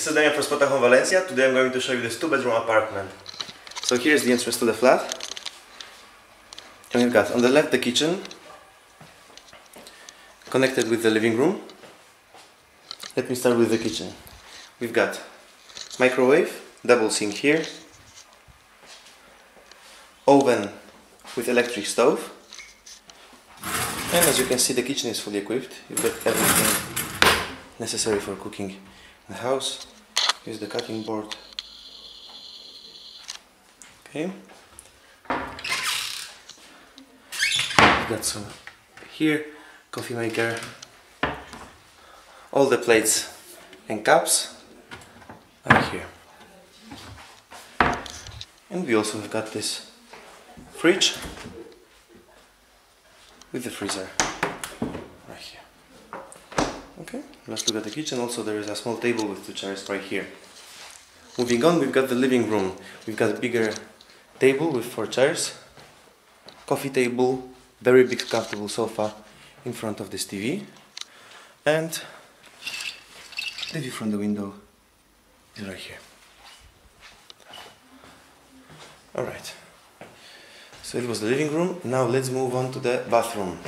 This is Daniel from Spotahome Valencia. Today I'm going to show you this two bedroom apartment. So here's the entrance to the flat. And we've got on the left the kitchen, connected with the living room. Let me start with the kitchen. We've got microwave, double sink here, oven with electric stove. And as you can see the kitchen is fully equipped. You've got everything necessary for cooking in the house. is the cutting board. Okay. Got some here, coffee maker, all the plates and cups are here. And we also have got this fridge with the freezer. Okay, let's look at the kitchen. Also, there is a small table with two chairs right here. Moving on, we've got the living room. We've got a bigger table with four chairs, coffee table, very big comfortable sofa in front of this TV, and the view from the window is right here. Alright, so it was the living room. Now let's move on to the bathroom.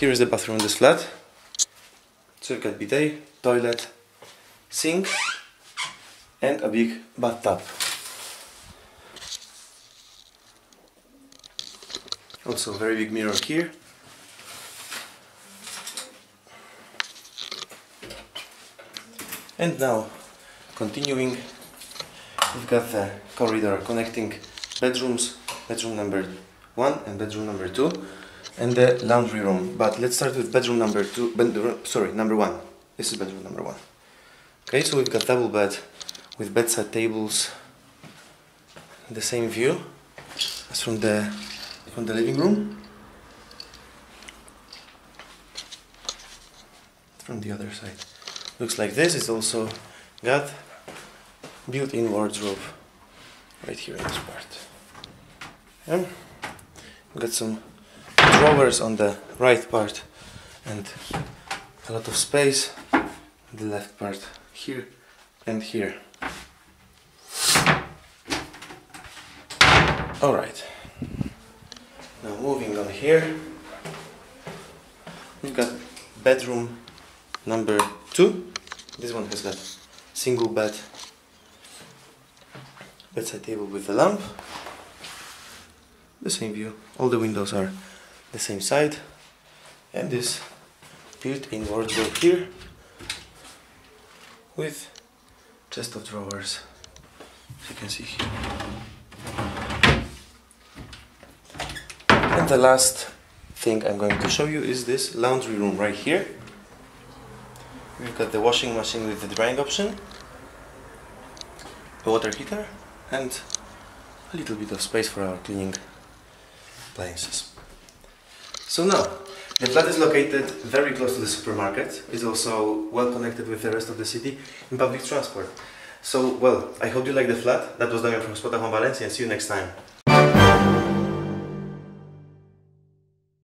Here is the bathroom in this flat. You've bidet, toilet, sink, and a big bathtub. Also, very big mirror here. And now, continuing, we've got the corridor connecting bedrooms, bedroom number one and bedroom number two, and the laundry room. But let's start with bedroom number two, bedroom, uh, sorry, number one. This is bedroom number one. Okay, so we've got double bed with bedside tables, the same view as from the from the living room. From the other side, looks like this. It's also got built-in wardrobe right here in this part. Yeah. Got some drawers on the right part and a lot of space the left part here and here. Alright, now moving on here, we've got bedroom number two. This one has got single bed, bedside table with a lamp, the same view, all the windows are the same side, and this built-in wardrobe here with chest of drawers as you can see here. And the last thing I'm going to show you is this laundry room right here. We've got the washing machine with the drying option a water heater and a little bit of space for our cleaning appliances so now the flat is located very close to the supermarket. It's also well connected with the rest of the city in public transport. So, well, I hope you like the flat. That was Damian from Spotahome Valencia and see you next time.